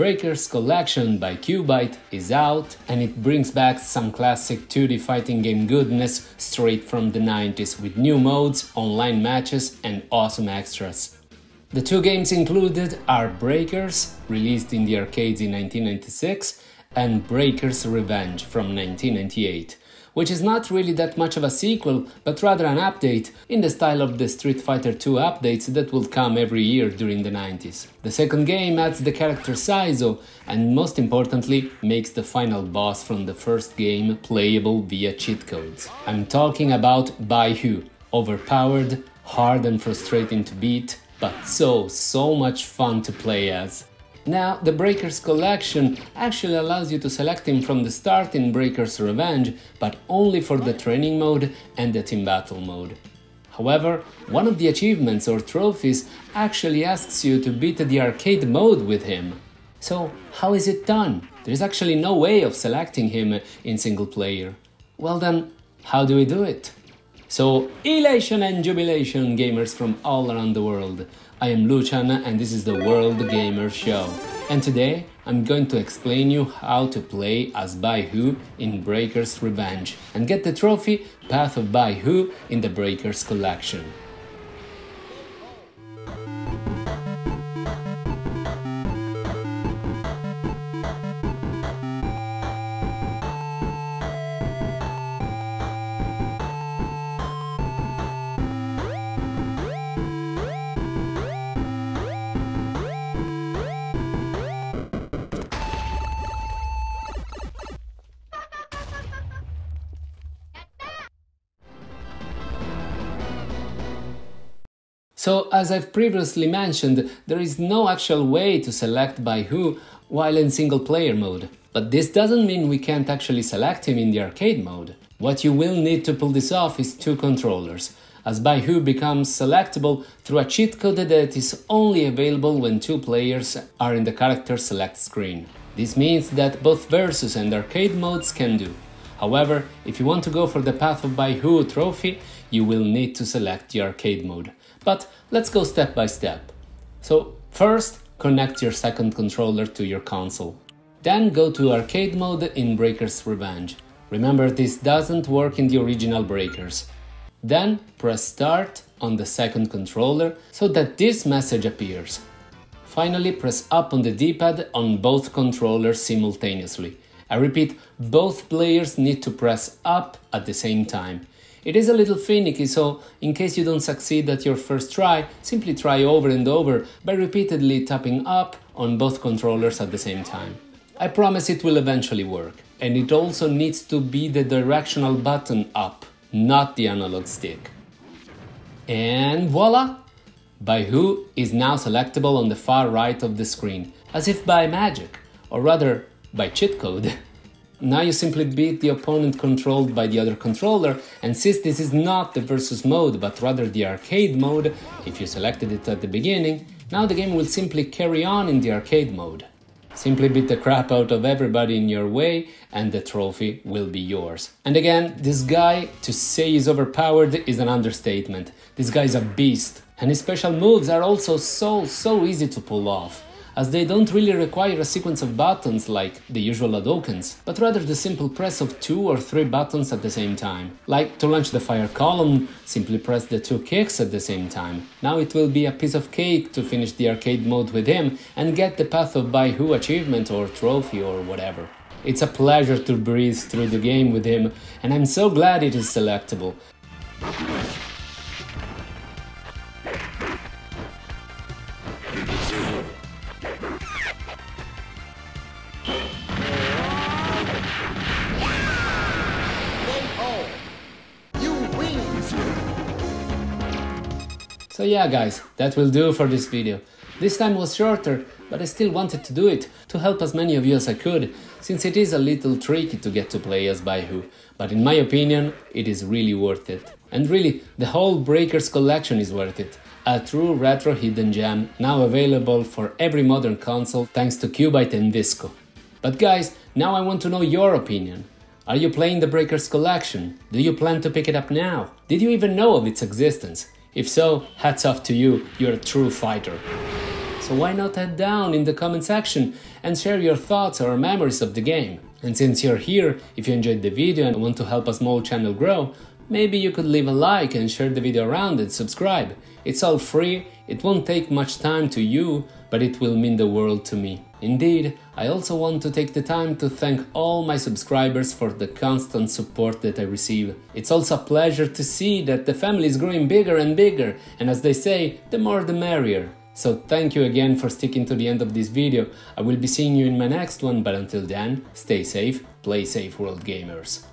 Breakers Collection by QUByte is out and it brings back some classic 2D fighting game goodness straight from the 90s with new modes, online matches and awesome extras. The two games included are Breakers, released in the arcades in 1996, and Breakers Revenge from 1998 which is not really that much of a sequel, but rather an update in the style of the Street Fighter 2 updates that would come every year during the 90s. The second game adds the character Saizo, and most importantly, makes the final boss from the first game playable via cheat codes. I'm talking about Bai Hu, overpowered, hard and frustrating to beat, but so, so much fun to play as. Now, the Breakers collection actually allows you to select him from the start in Breakers Revenge, but only for the training mode and the team battle mode. However, one of the achievements or trophies actually asks you to beat the arcade mode with him. So, how is it done? There's actually no way of selecting him in single player. Well then, how do we do it? So, elation and jubilation gamers from all around the world. I am Lucian and this is the World Gamer Show. And today I'm going to explain you how to play as Bai Hu in Breaker's Revenge and get the trophy Path of Bai Hu in the Breakers collection. So, as I've previously mentioned, there is no actual way to select Bai Hu while in single player mode. But this doesn't mean we can't actually select him in the arcade mode. What you will need to pull this off is two controllers, as Bai Hu becomes selectable through a cheat code that is only available when two players are in the character select screen. This means that both Versus and arcade modes can do. However, if you want to go for the Path of Bai Hu trophy, you will need to select the arcade mode. But let's go step by step. So first, connect your second controller to your console. Then go to arcade mode in Breaker's Revenge. Remember this doesn't work in the original Breakers. Then press start on the second controller so that this message appears. Finally press up on the D-pad on both controllers simultaneously. I repeat, both players need to press up at the same time. It is a little finicky, so in case you don't succeed at your first try, simply try over and over by repeatedly tapping up on both controllers at the same time. I promise it will eventually work. And it also needs to be the directional button up, not the analog stick. And voila! Bai Hu is now selectable on the far right of the screen, as if by magic, or rather, by cheat code. Now you simply beat the opponent controlled by the other controller, and since this is not the versus mode but rather the arcade mode, if you selected it at the beginning, now the game will simply carry on in the arcade mode. Simply beat the crap out of everybody in your way and the trophy will be yours. And again, this guy, to say he's overpowered is an understatement. This guy is a beast, and his special moves are also so, so easy to pull off as they don't really require a sequence of buttons like the usual Hadokens, but rather the simple press of two or three buttons at the same time. Like to launch the fire column, simply press the two kicks at the same time. Now it will be a piece of cake to finish the arcade mode with him and get the Path of Bai Hu achievement or trophy or whatever. It's a pleasure to breeze through the game with him, and I'm so glad it is selectable. So yeah guys, that will do for this video. This time was shorter, but I still wanted to do it to help as many of you as I could, since it is a little tricky to get to play as Bai Hu, but in my opinion, it is really worth it. And really, the whole Breakers collection is worth it. A true retro hidden gem, now available for every modern console thanks to QUByte and Visco. But guys, now I want to know your opinion. Are you playing the Breakers collection? Do you plan to pick it up now? Did you even know of its existence? If so, hats off to you, you're a true fighter. So why not head down in the comment section and share your thoughts or memories of the game. And since you're here, if you enjoyed the video and want to help a small channel grow, maybe you could leave a like and share the video around and subscribe. It's all free, it won't take much time to you, but it will mean the world to me. Indeed, I also want to take the time to thank all my subscribers for the constant support that I receive. It's also a pleasure to see that the family is growing bigger and bigger, and as they say, the more the merrier. So thank you again for sticking to the end of this video. I will be seeing you in my next one, but until then, stay safe, play safe world gamers.